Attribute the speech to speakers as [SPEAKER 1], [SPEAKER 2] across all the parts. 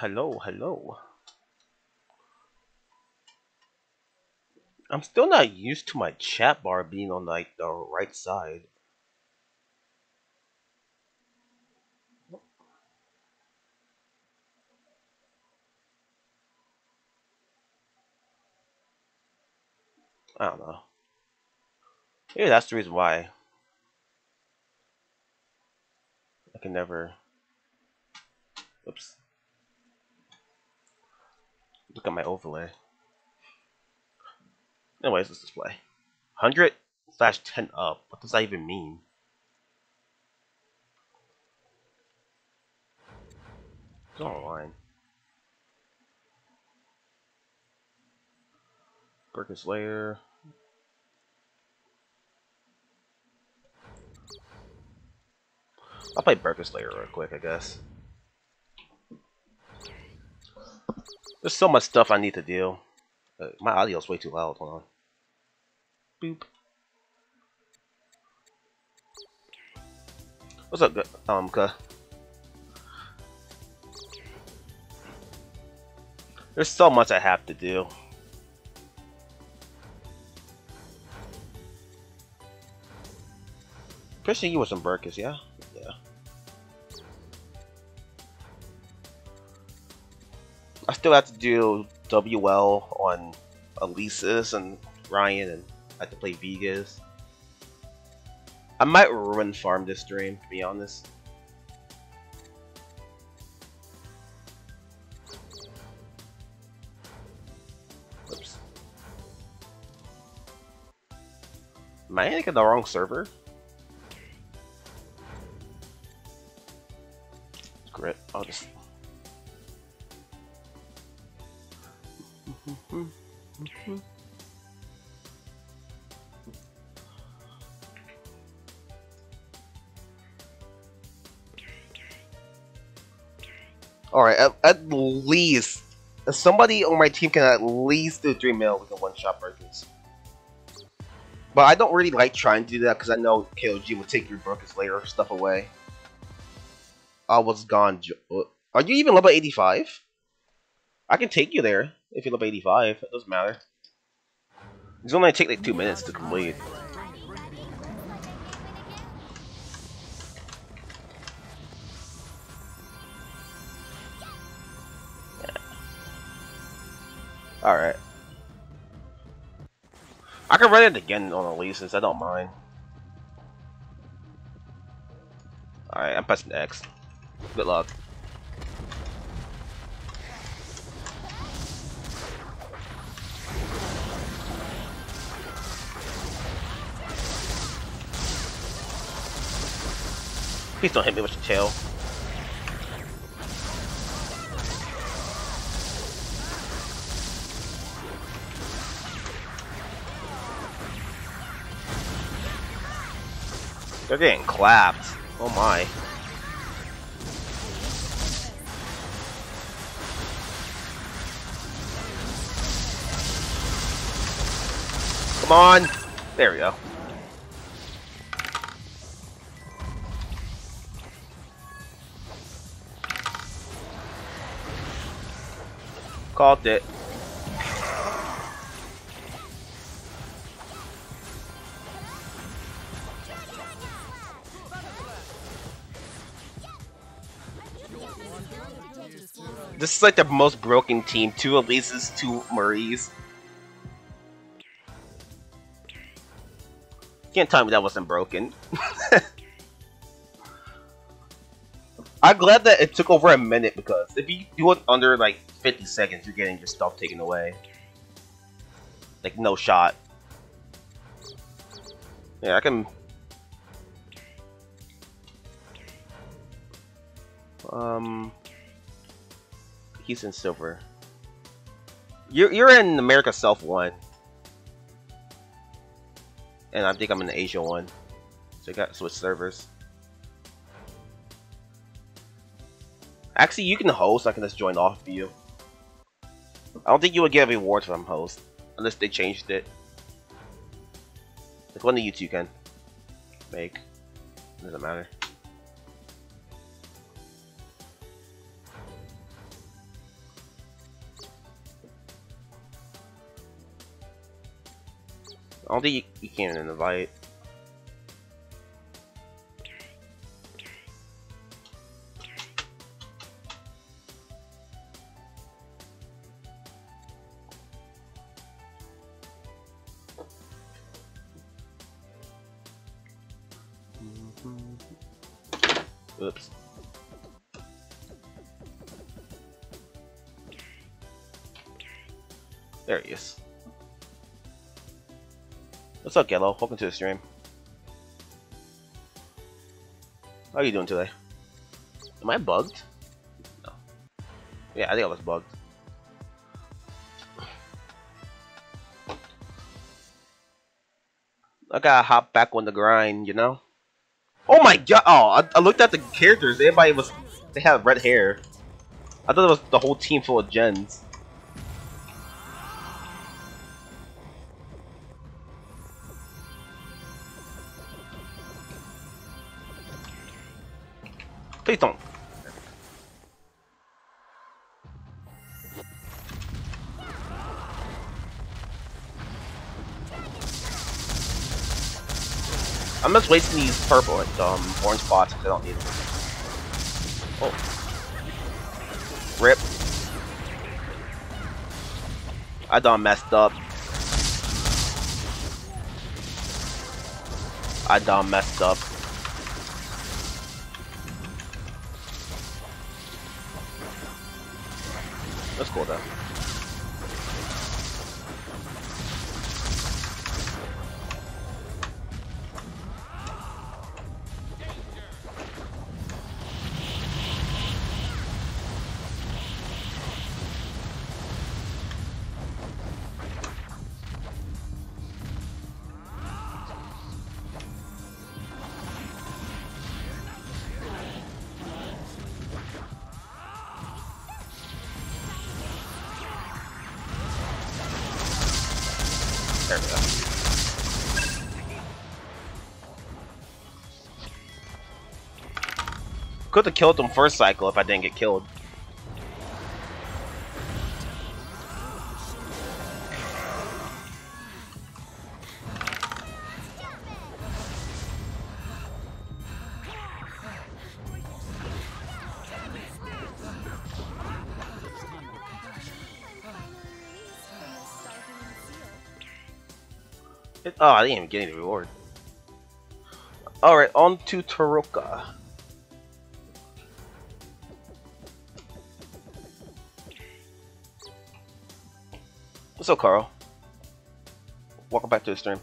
[SPEAKER 1] Hello, hello. I'm still not used to my chat bar being on like the right side. I don't know. Maybe that's the reason why I can never. Oops. Look at my overlay. Anyways, let's just play. 100 slash 10 up. What does that even mean? It's online. Berkas Lair. I'll play Berkas Lair real quick, I guess. There's so much stuff I need to do. Uh, my audio's way too loud. Hold on. Boop. What's up, um, Ka? There's so much I have to do. Pushing you with some Berkas, yeah? Still have to do WL on Elesis and Ryan and I have to play Veigas. I might ruin farm this stream, to be honest. Oops. Am I in the wrong server? Grit. I'll just Alright, at, at, least somebody on my team can at least do 3 mil with a one shot Berkas. But I don't really like trying to do that because I know KOG will take your Berkas lair stuff away. I was gone. Uh, are you even level 85? I can take you there if you level 85. It doesn't matter. It's only take like two minutes to complete. Alright. I can run it again on Elesis, I don't mind. Alright, I'm pressing X. Good luck. Please don't hit me with your tail. They're getting clapped. Oh my. Come on! There we go. Called it. This is like the most broken team. Two Elesises, two Maris. Can't tell me that wasn't broken. I'm glad that it took over a minute because if you do it under like 50 seconds, you're getting your stuff taken away. Like no shot. Yeah, I can. Um, he's in silver. You're you're in America Self one, and I think I'm in the Asia one. So I got switch servers. Actually, you can host. I can just join off of you. I don't think you would get rewards from host. Unless they changed it. Like one of you two can make. It doesn't matter. I don't think you, you can invite. Up, Gello? Welcome to the stream. How are you doing today? Am I bugged? No. Yeah, I think I was bugged. I gotta hop back on the grind, you know? Oh my god! Oh, I, I, looked at the characters. Everybody was they have red hair. I thought it was the whole team full of gens. I'm just wasting these purple and um, orange spots because I don't need them. Oh. Rip. I done messed up. I done messed up. Let's go though. Could have killed him first cycle if I didn't get killed. oh, I didn't even get any reward. Alright, on to Teroka. Up, Carl? Welcome back to the stream.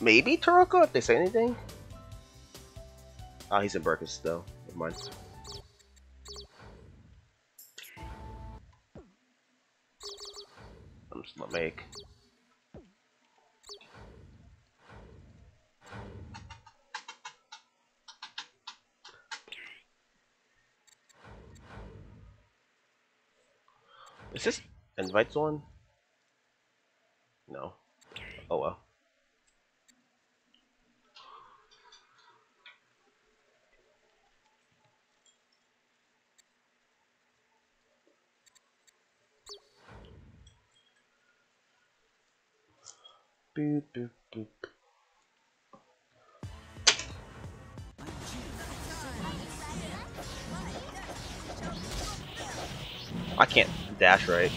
[SPEAKER 1] Maybe Taroko if they say anything? Oh, he's in Berkas though. Never mind. I'm just gonna make. Is this invite one? No. Oh well. Boop, boop, boop. I can't dash right.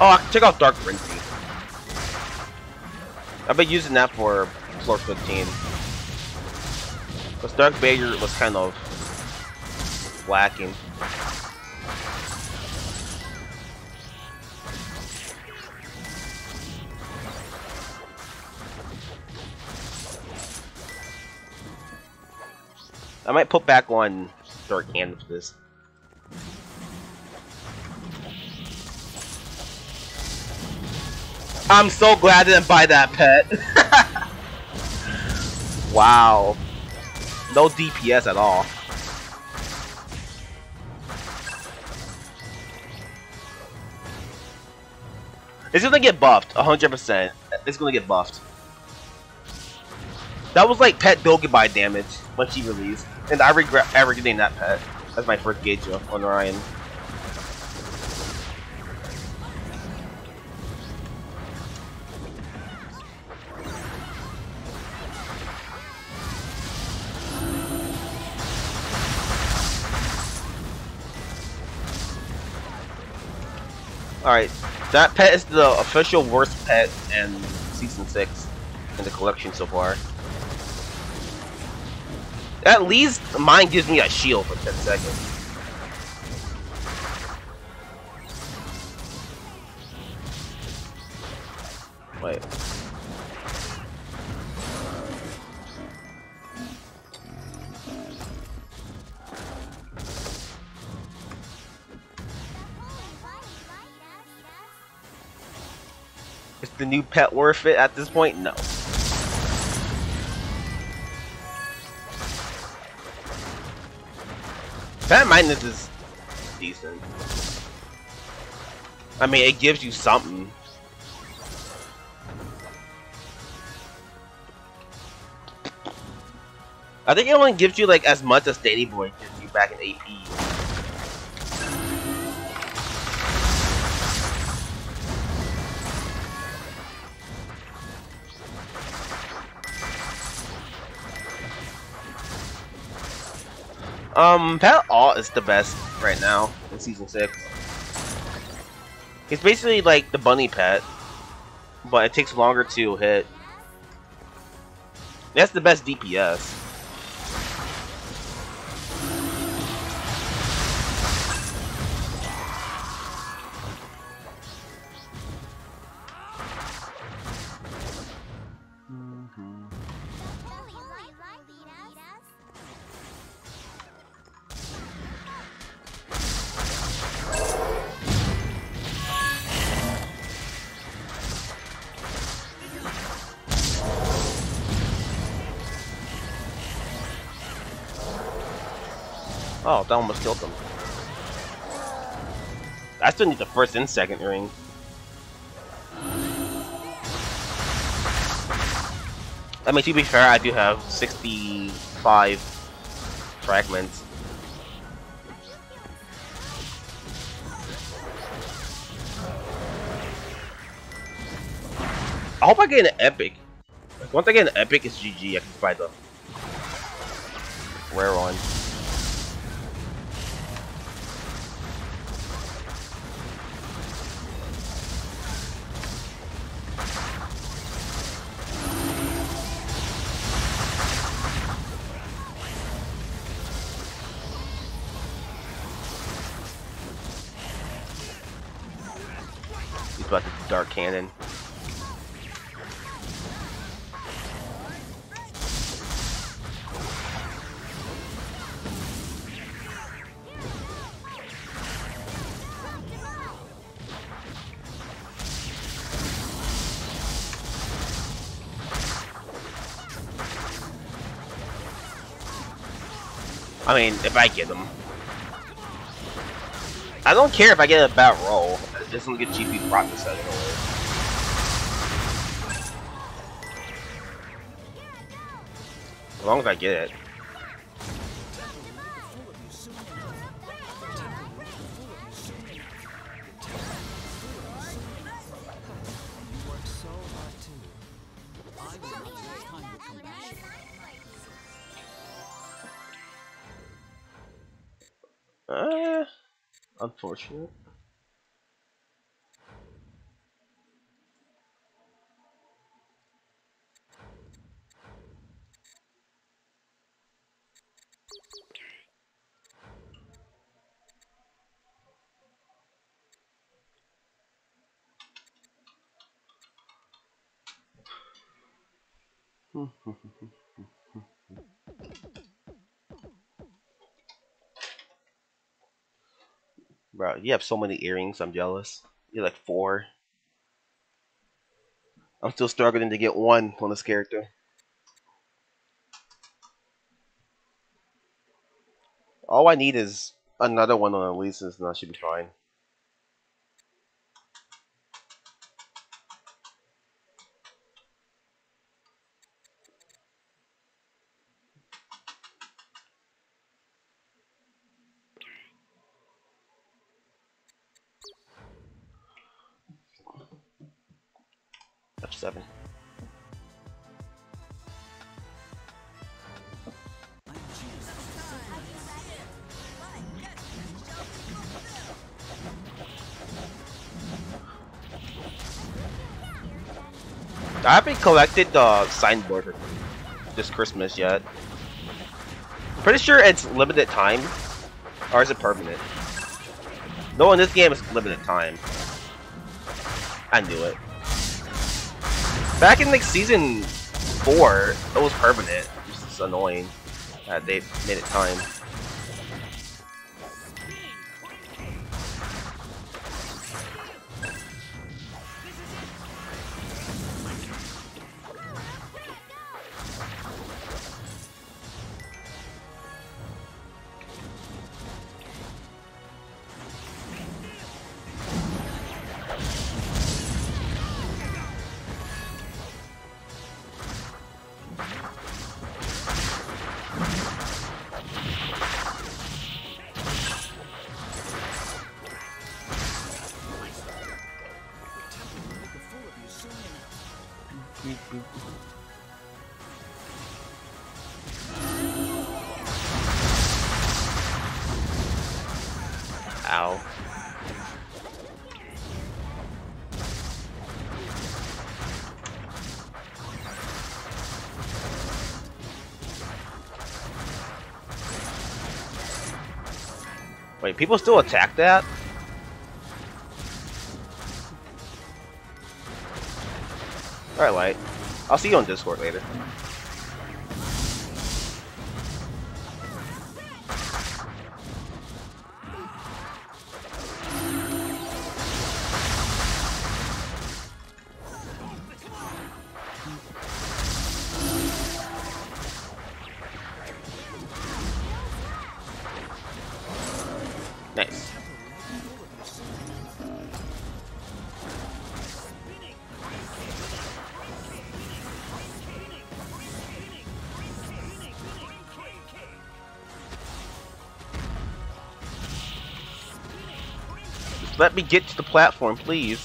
[SPEAKER 1] Oh, check out Dark Frenzy. I've been using that for floor 15. Because Dark Barrier was kind of lacking. I might put back on Dark Hand for this. I'm so glad I didn't buy that pet. wow. No DPS at all. It's gonna get buffed, 100%. It's gonna get buffed. That was like pet goodbye damage when she released. And I regret ever getting that pet. That's my first gauge on Ryan. That pet is the official worst pet in Season 6 in the collection so far. At least mine gives me a shield for 10 seconds. Wait. New pet worth it at this point? No. Pet Minus is decent. I mean, it gives you something. I think it only gives you like as much as Danny Boy gives you back in AP. Um, Pet Alt is the best right now in Season 6. It's basically like the bunny pet, but it takes longer to hit. That's the best DPS. Oh, that almost killed them. I still need the first and second ring. I mean, to be fair, I do have 65 fragments. I hope I get an epic. Once I get an epic, it's GG. I can buy the rare one. Dark Cannon. I mean, if I get them. I don't care if I get a bad roll doesn't get GP practice out As long as I get it. Uh, unfortunate. Bro, you have so many earrings, I'm jealous. You're like four. I'm still struggling to get one on this character. All I need is another one on Elesis and I should be fine. I haven't collected the signboard this Christmas yet. Pretty sure it's limited time, or is it permanent? No, in this game it's limited time. I knew it. Back in like season four, it was permanent. It's just annoying that they made it time. People still attack that? Alright, Light. I'll see you on Discord later. Me get to the platform, please.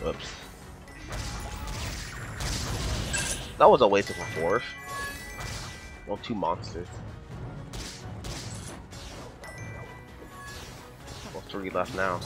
[SPEAKER 1] Whoops. That was a waste of a fourth. Well, two monsters. Well, three left now.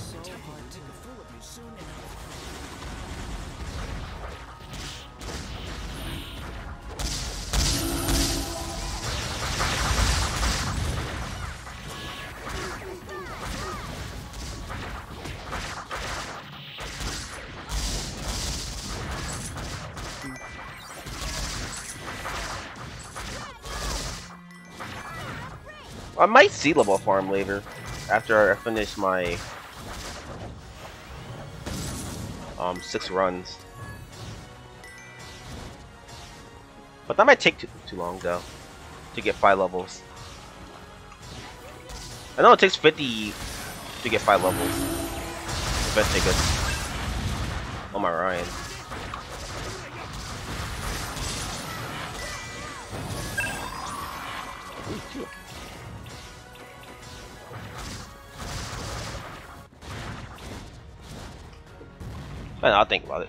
[SPEAKER 1] I might sea level farm later after I finish my um six runs. But that might take too, too long though to get five levels. I know it takes 50 to get five levels. Event tickets. Oh my Ryan. Ooh, two. Fine, I'll think about it.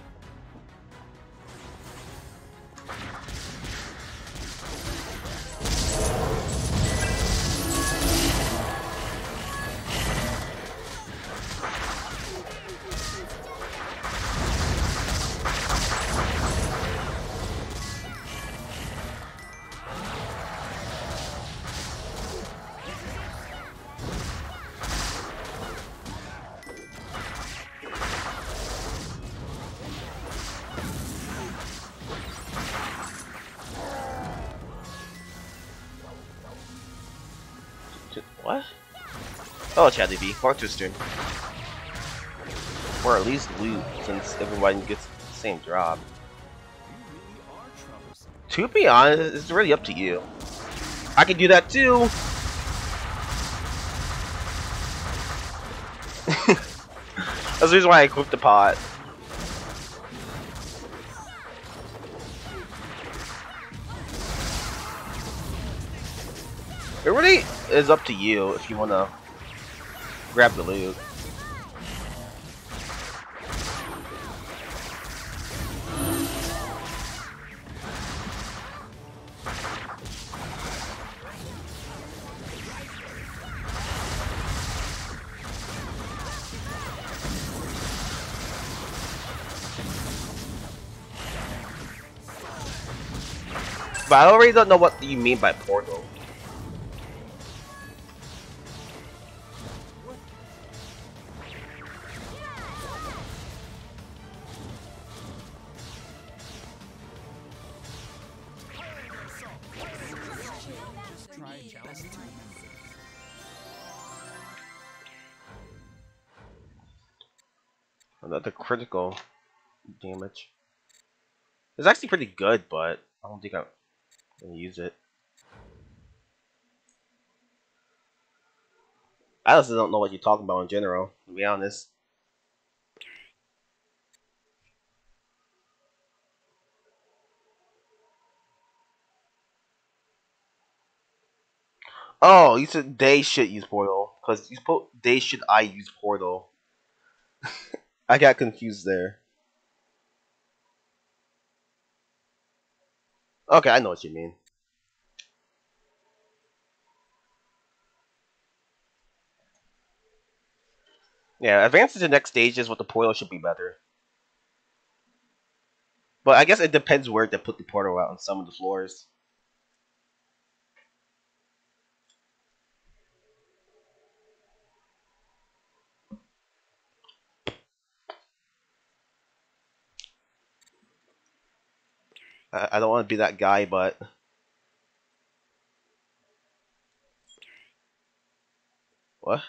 [SPEAKER 1] Oh, Chad DB, Mark to stream. Or at least loot, since everybody gets the same drop. To be honest, it's really up to you. I can do that too! That's the reason why I equipped the pot. It really is up to you if you want to grab the loot. But I already don't know what you mean by portal. Another critical damage. It's actually pretty good, but I don't think I'm gonna use it. I also don't know what you're talking about in general, to be honest. Oh, you said they should use Portal. Because you put they should I use Portal. I got confused there. Okay, I know what you mean. Yeah, advancing to the next stages with the portal should be better. But I guess it depends where they put the portal out on some of the floors. I, don't want to be that guy, but... What?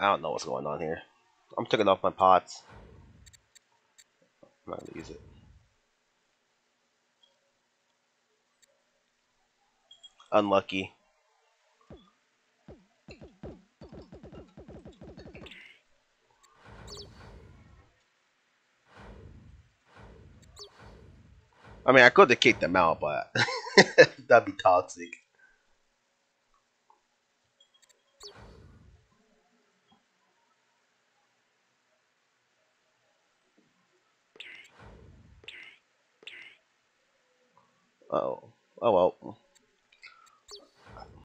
[SPEAKER 1] I don't know what's going on here. I'm taking off my pots. I'm not gonna use it. Unlucky. I mean, I could have kicked them out, but that'd be toxic. Oh. Oh well.